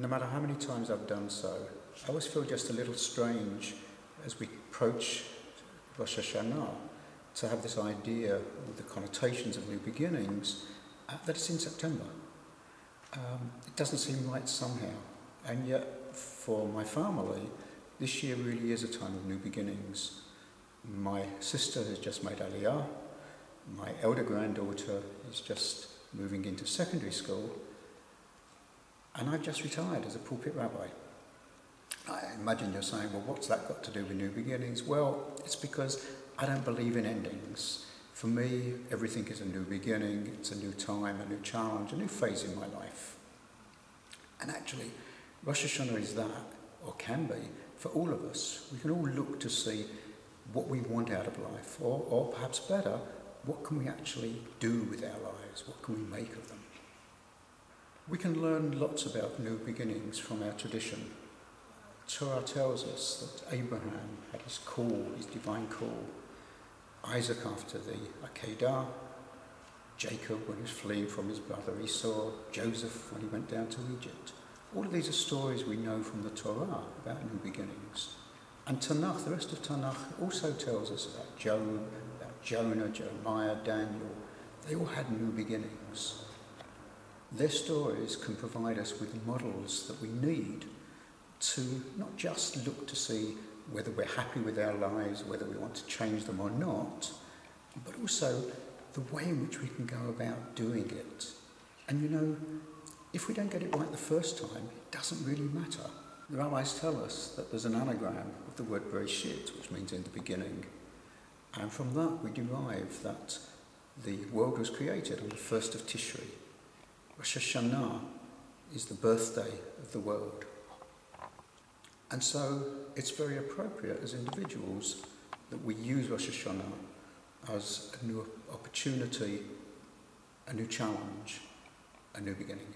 no matter how many times I've done so, I always feel just a little strange as we approach Rosh Hashanah to have this idea of the connotations of new beginnings uh, that it's in September. Um, it doesn't seem right somehow. And yet, for my family, this year really is a time of new beginnings. My sister has just made Aliyah. My elder granddaughter is just moving into secondary school. And I've just retired as a pulpit rabbi. I imagine you're saying, well, what's that got to do with new beginnings? Well, it's because I don't believe in endings. For me, everything is a new beginning, it's a new time, a new challenge, a new phase in my life. And actually, Rosh Hashanah is that, or can be, for all of us. We can all look to see what we want out of life, or, or perhaps better, what can we actually do with our lives? What can we make of them? We can learn lots about new beginnings from our tradition. Torah tells us that Abraham had his call, his divine call, Isaac after the Akedah, Jacob when he was fleeing from his brother Esau, Joseph when he went down to Egypt. All of these are stories we know from the Torah about new beginnings. And Tanakh, the rest of Tanakh, also tells us about Job, about Jonah, Jeremiah, Daniel. They all had new beginnings. their stories can provide us with models that we need to not just look to see whether we're happy with our lives, whether we want to change them or not, but also the way in which we can go about doing it. And you know, if we don't get it right the first time, it doesn't really matter. The rabbis tell us that there's an anagram of the word Bereshit, which means in the beginning. And from that we derive that the world was created on the first of Tishri, Rosh Hashanah is the birthday of the world. And so it's very appropriate as individuals that we use Rosh Hashanah as a new opportunity, a new challenge, a new beginning.